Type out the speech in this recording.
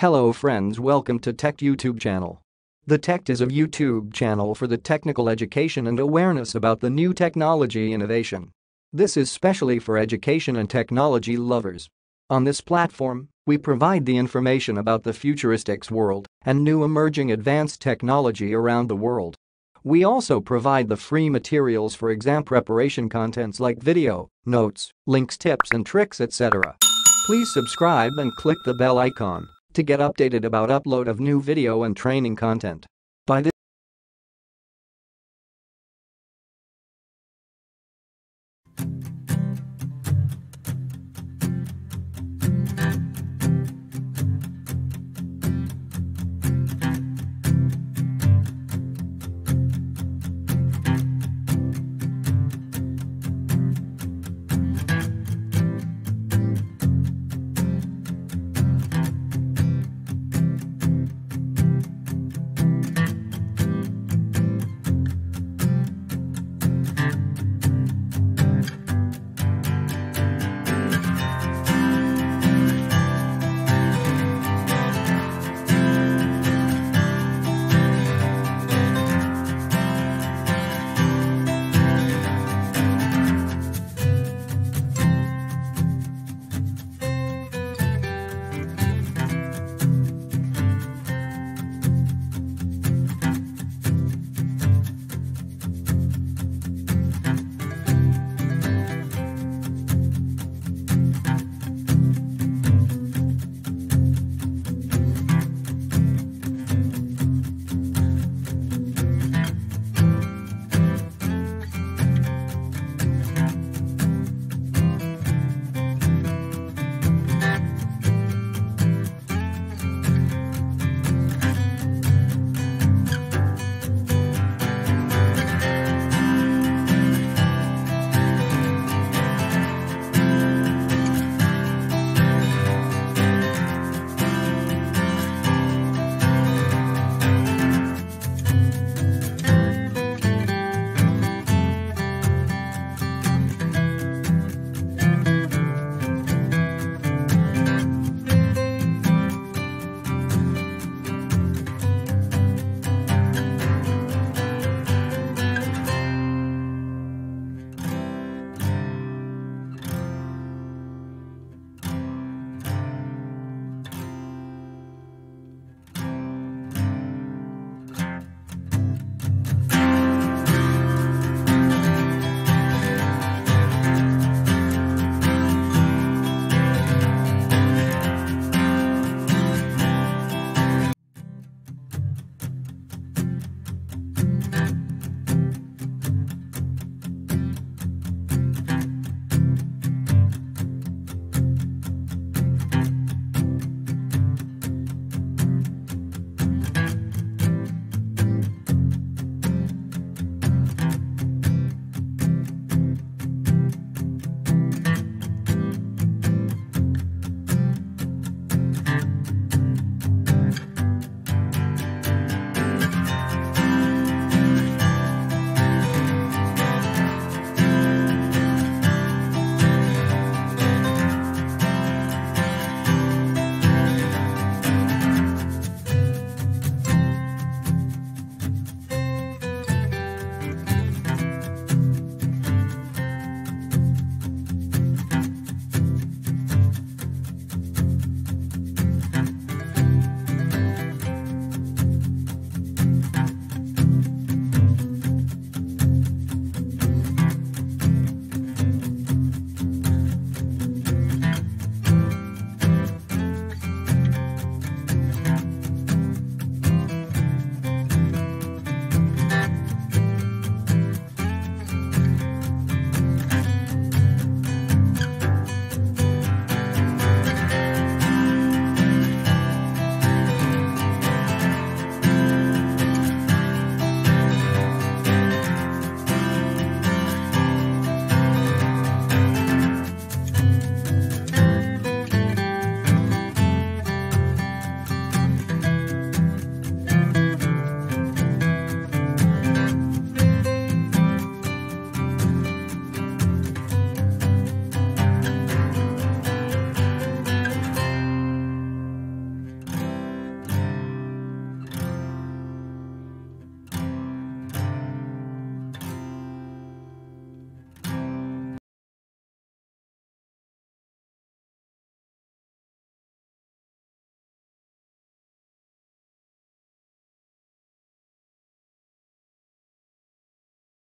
Hello friends welcome to Tech YouTube channel. The Tech is a YouTube channel for the technical education and awareness about the new technology innovation. This is specially for education and technology lovers. On this platform, we provide the information about the futuristics world and new emerging advanced technology around the world. We also provide the free materials for exam preparation contents like video, notes, links tips and tricks etc. Please subscribe and click the bell icon to get updated about upload of new video and training content.